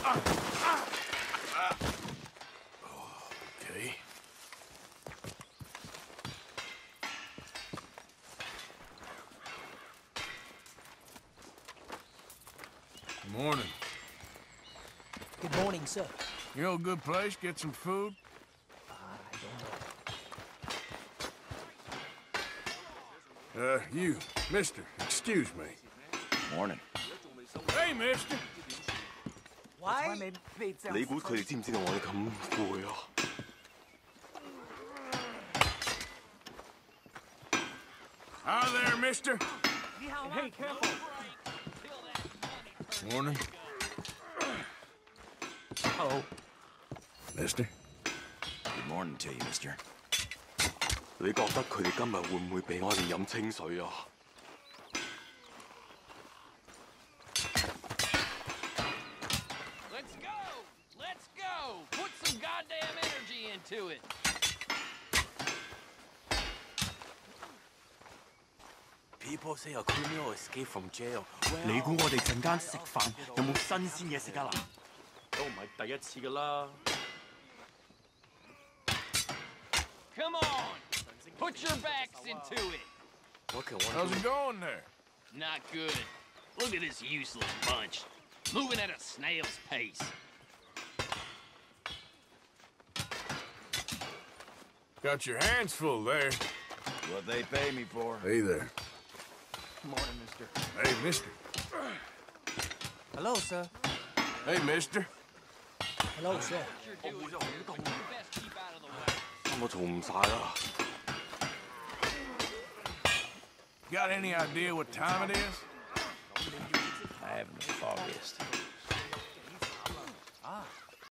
Okay. Good Morning. Good morning, sir. You know a good place? Get some food? Uh, you, mister, excuse me. Morning. Hey, mister! 你估佢哋知唔知道我哋咁攰啊？Hi there, mister. Hey, careful. Morning. Oh, Mister. Good morning to you, mister. 你覺得佢哋今日會唔會俾我哋飲清水啊？into it! People say a criminal escaped from jail. 你估我哋阵间食饭有冇新鲜嘢食啊嗱？都唔系第一次噶啦。 Come on! Put your backs into it! What can How's one it going there? Not good. Look at this useless bunch. Moving at a snail's pace. Got your hands full there. What they pay me for. Hey there. morning, mister. Hey, mister. Hello, sir. Hey, mister. Hello, sir. You're doing good. You best keep out of the way. 我做唔晒啦。 Got any idea what time it is? I haven't the foggiest.